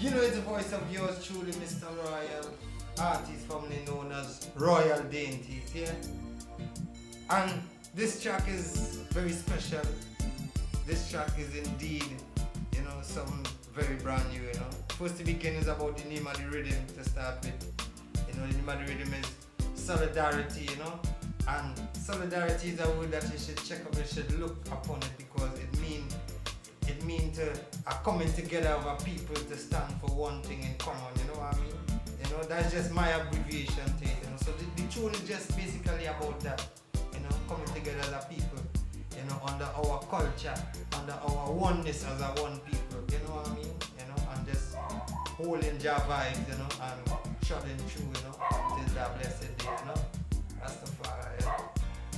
You know it's the voice of yours truly, Mr. Royal, artist formerly known as Royal Dainties, yeah? And this track is very special. This track is indeed, you know, something very brand new, you know. First to begin is about the name of the rhythm to start with. You know, the name of the rhythm is solidarity, you know. And solidarity is a word that you should check up, you should look upon it because it means it means to a coming together of a people to stand for one thing in common, you know what I mean? You know, that's just my abbreviation to it, you know. So the, the tune is just basically about that, you know, coming together as a people, you know, under our culture, under our oneness as a one people, you know what I mean? You know, and just holding Jah vibes, you know, and trotting through, you know, until that blessed day, you know. That's the fire, yeah.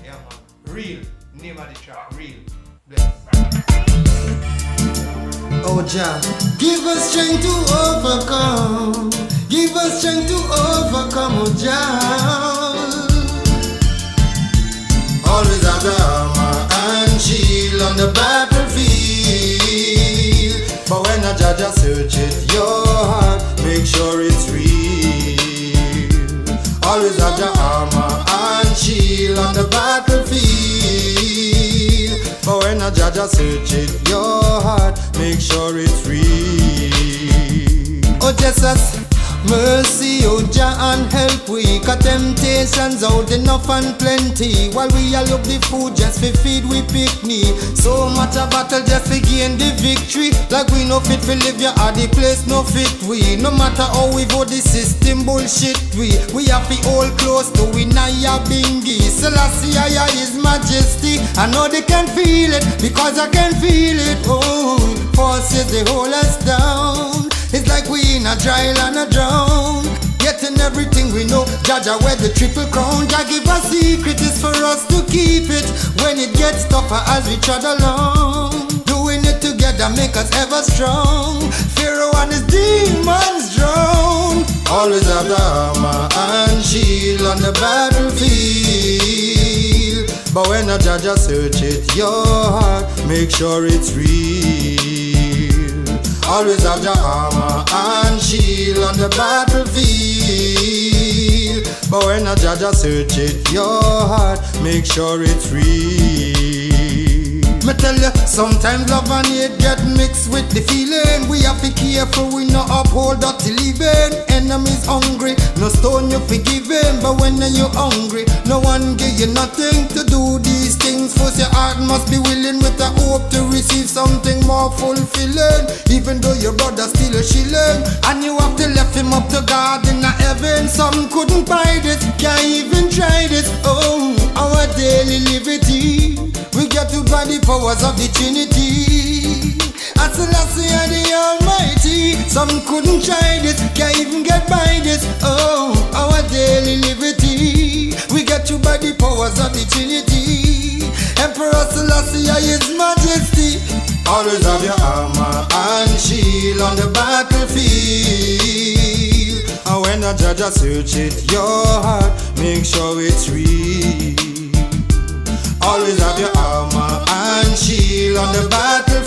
Yeah man. Real. Name of the track, real. Bless. Oh Jah, give us strength to overcome. Give us strength to overcome, oh Jah. Always have the armor and shield on the battlefield. But when a judge a search your heart, make sure it's real. Always have the armor and shield on the battlefield. But when a judge search it, your heart, make sure it's real. Oh Jesus, mercy, oh Jah, and help we. Cause temptations out enough and plenty. While we all look the food just for feed we picnic. So much a battle just to gain the victory. Like we no fit for live ya at the place no fit we. No matter how we vote the system bullshit we. We have to hold close to we Nyabinghi. Selassie I his majesty. I know they can feel it because I can feel it. Oh, forces they hold us down. It's like we in a dry land a drown. Getting everything we know. Jah Jah wear the triple crown. Jah give a secret is for us to keep it. When it gets tougher as we trod along. Doing it together make us ever strong. Pharaoh and his demons drown. Always have the armor and shield on the battlefield. But when a judge search it, your heart, make sure it's real. Always have your armor and shield on the battlefield. But when a judge search it, your heart, make sure it's real. Me tell you, sometimes love and hate get mixed with the feeling. We have to careful, we not uphold dirty living. Enemies hungry, no stone you forgiven. But when you hungry, no one give you nothing to do these things. First, your heart must be willing with the hope to receive something fulfilling. Even though your brother still a shilling, and you have to left him up to God in the heaven. Some couldn't buy this, can't even try this. Oh, our daily liberty. We get to by the powers of the Trinity. As Selassie and the Almighty. Some couldn't try this, can't even get by this. Oh, our daily liberty. We get to by the powers of the Trinity. Emperor Selassie, His Majesty. Always have your armor and shield on the battlefield. And when a judge search it, your heart, make sure it's real. Always have your armor and shield on the battlefield.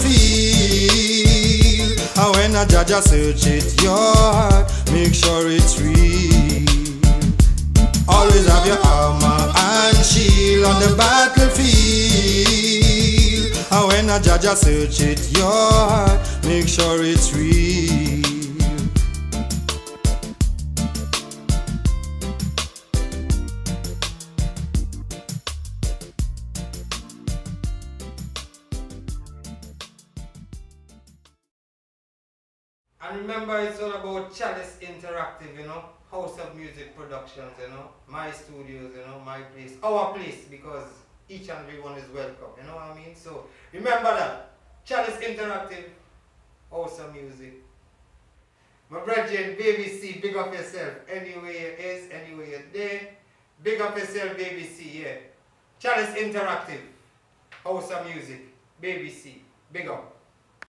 And when a judge search it, your heart, make sure it's real. Always have your armor and shield on the battlefield. A judge search it, your heart, make sure it's real. And remember, it's all about Chalice Interactive, you know, House of Music Productions, you know, my studios, you know, my place, our place, because each and every one is welcome, you know what I mean? So remember that. Chalice Interactive, of Music. My brethren, baby C, big up yourself. Anywhere you is, anywhere you're there. Big up yourself, baby C, yeah. Chalice Interactive, of Music, baby C, big up.